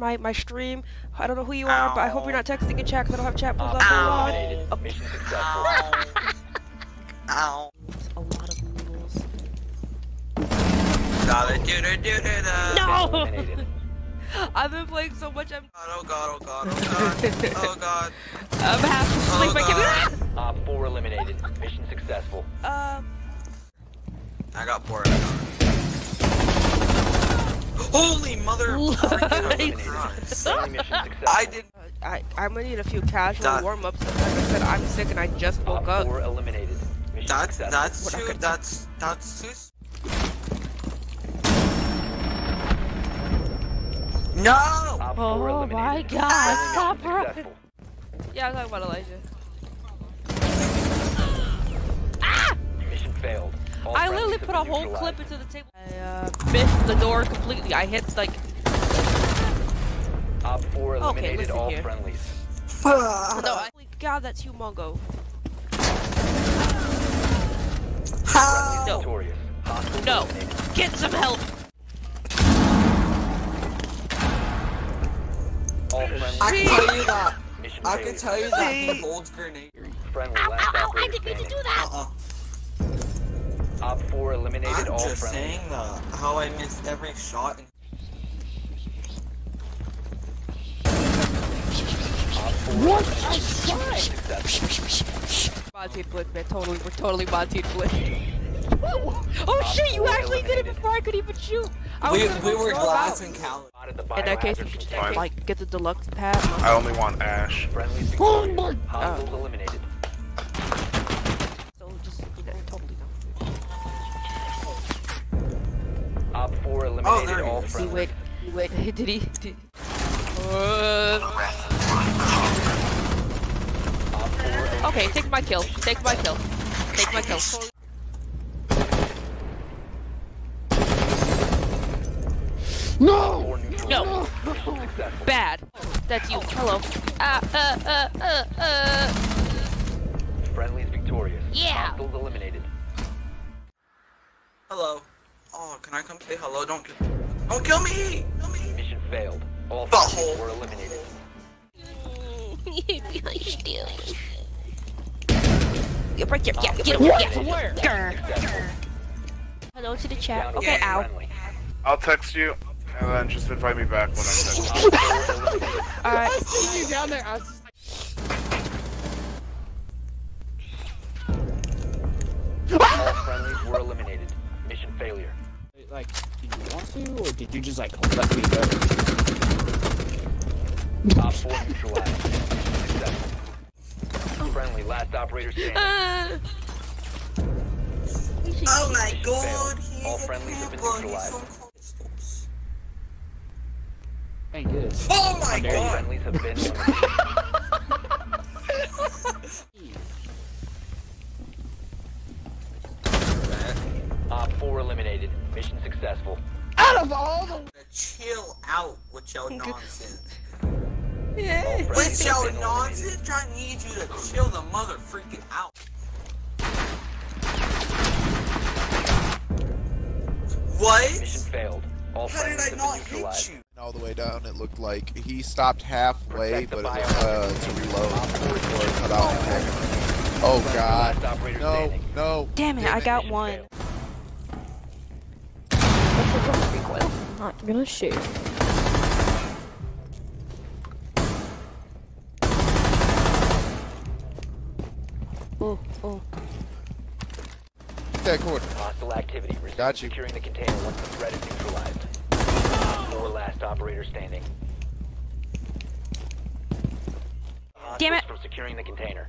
my, my stream. I don't know who you are, but I hope you're not texting in chat because I don't have chat pulls up. Ow. Eliminated. Oh. Mission successful. Ow. A lot of do. No! I've been playing so much, I'm, Oh god, oh god, oh god. Oh god. I'm half asleep. I can't Op 4 eliminated. Mission successful. Um, I got bored. Holy mother freaking Nice. Christ. Friendly mission successful. I did I, I'm gonna need a few casual That- warm-ups. Like I said, I'm sick and I just Op woke up. 4 eliminated. Mission that's successful. that's We're too that's that's too No! Op 4 Oh eliminated. my god, Ah! stop Mission running. Yeah, I'm talking about Elijah. Mission failed. All I literally put a whole clip into the table. I uh, missed the door completely. I hit like. Op 4 eliminated listen all here. friendlies. No, I, holy God, that's humongo. How? No. No. Get some help. All friendlies. I can tell you that. I can tell you that he holds grenade. Friendly last operator standing. Uh-uh. Op 4 eliminated I'm all just saying that. How I missed every shot. What? eliminated. Mission. Monty Blitz, man. Totally, we're totally Monty Blitz. Oh shit, you actually did it before I could even shoot. I was we, we were glass out. and Cal. In that case, biohazard we should container. like get the deluxe pad. I only want Ash. Friendlies Oh victorious. my- Hostiles Oh. eliminated. So just yeah, totally Op 4 Oh, eliminated there he all is. no. See, friendlies. wait, wait, did he? Did... Uh, okay, take my kill. Take my kill. Take my kill. No! No. Mission successful. Bad. That's you. Hello. Ah, uh, uh, uh, uh. Friendlies victorious. Yeah. Hostiles eliminated. Hello. Oh, can I come say hello? Don't don't kill me! Kill me! Mission failed. All Butthole. friendlies were eliminated. Yeah, right there. Yeah, Op get 4 away. Yeah. eliminated. Grr. Hello to the chat. Okay, one ow. I'll text you, and then just invite me back when I text you. Op 4 eliminated. Alright. see you down there. I was just like, All friendlies were eliminated. Mission failure. like, did you want to, or did you just like let me go? Op 4 neutralized. Mission successful. Friendly last operator standing. Uh, Oh my Mission god! failed. He's All a friendlies have been camper, he's neutralized. so close. Thank you. Oh my dare you. All god! friendlies have been eliminated. Op 4 eliminated. Mission successful. Out of all the Chill out with your nonsense. Chill the mother freaking out. What? Mission failed. All How did I not hit you? all the way down. It looked like he stopped halfway, but it was uh, to reload Op 4 is or still cut out. Oh God! No, no. Damn it, Damn I got one. failed. What's the recoil? Not gonna shoot. Oh, oh. That corner. Hostile activity. Resume Got you. securing the container once the threat is neutralized. 4 last operator standing. Damn it. from securing the container.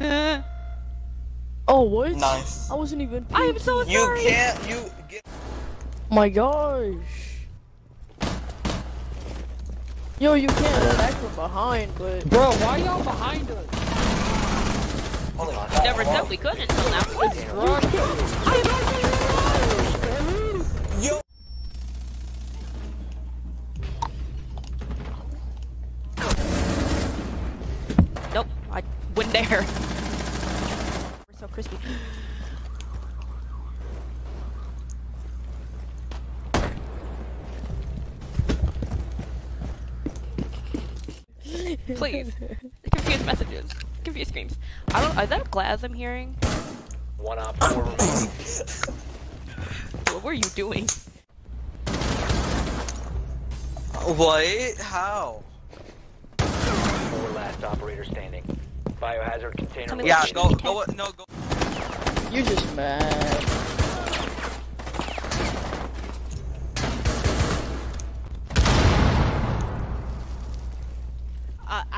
Oh, what? Nice. I wasn't even. I am so sorry. You can't. You get. My gosh. Yo, you can't attack from behind, but. Bro, why y'all behind us? Holy Never said we could until now. Yo. Nope, I went there. We're so crispy. Please. Confused messages. Confused screams. I don't. Is that glass I'm hearing? One op four. What were you doing? What? How? Four last operator standing. Biohazard container. Yeah, go, go, no, go. You're just mad.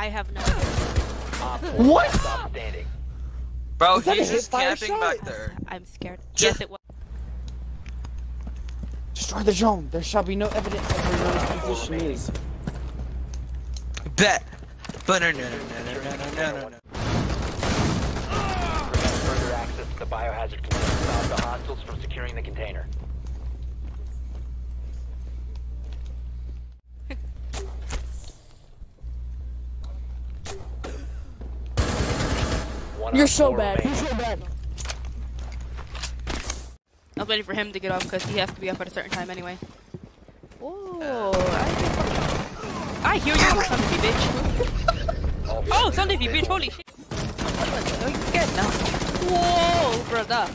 I have no. What? Bro, Is he's just camping shot? back there. I'm scared. Yes, it was. Destroy the drone. There shall be no evidence of your position. Bet. But no, no, no, no, no, no, no. Further access to the biohazard container stop the hostiles from securing the container. One You're so four bad. You're so bad. I was waiting for him to get off because he has to be up at a certain time anyway. Whoa! I, I hear you, Sunday bitch. All Oh, friendlies Sunday have bitch! Holy shit! Oh, you scared now? Whoa, brother!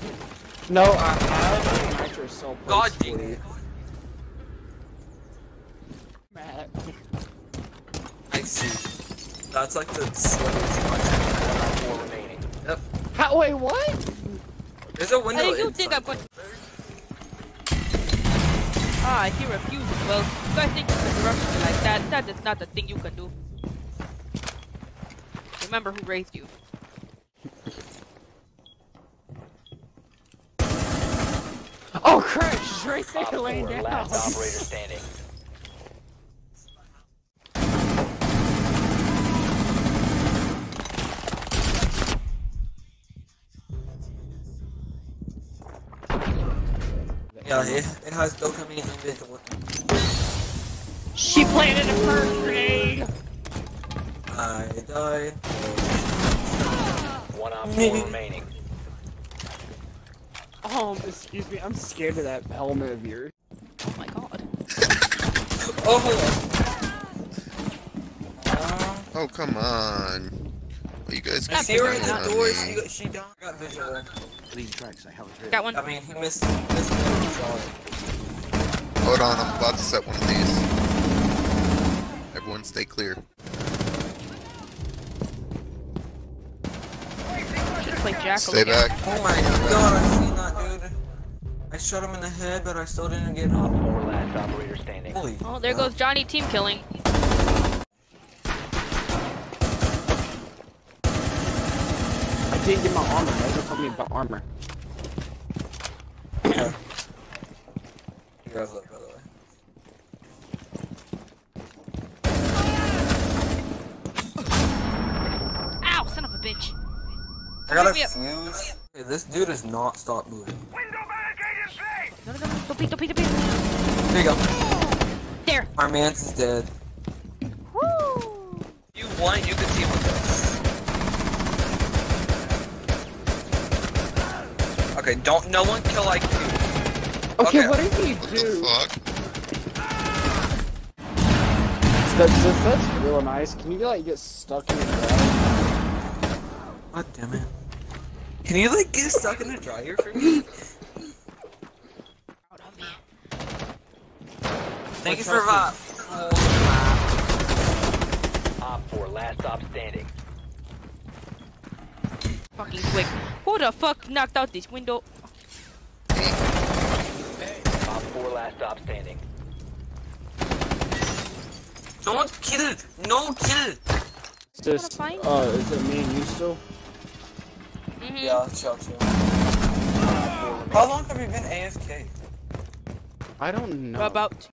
No, I have a nitro cell God placed dang for it. I see. That's like the slowest One op four remaining. Yep. How, wait, what? There's a window Hey, you think I'm going Ah, he refuses. Well, you guys think you can rush me like that. That is not the thing you can do. Remember who raised you. Oh crap, she's right Op there laying four down. last operator standing. Yeah, it, it has dopamine invisible. She planted a first grenade. I died. One op four remaining. Oh, excuse me, I'm scared of that helmet of yours. Oh my god. Oh, hold on. Oh, come on. Well, you guys I keep see her in the on doors. me. She got, she down. got visual. Got one. I mean, he missed, missed the shot. Hold on, I'm about to set one of these. Everyone stay clear. Should play Jackal Stay again. back. Oh my god, I seen that dude. I shot him in the head, but I still didn't get Op him. four last operator standing. Holy. Oh, there goes Johnny team killing. Didn't get my armor. Never told me about armor. You guys look, by the way. Ow, son of a bitch. I got a Pick me up. fuse. Hey, this dude does not stop moving. No, no, no, no. Don't peek, don't peek, don't peek. There you go. There. Our man's is dead. Woo! You want, you can team with us. Okay, don't no one kill like you. Okay, Okay. what did he What do? the fuck? That's, that's, that's real nice. Can you like get stuck in the ground? God damn it. Can you like get stuck in the dryer for me? Out of. Thank you for uh, that. Uh, Op four last stop standing. Fucking quick. Who the fuck knocked out this window? Op four last stop standing. Don't kill! No kill! It's just, find uh, is it me and you still? Mm-hmm. Yeah, chill, chill. How long have you been AFK? I don't know. About.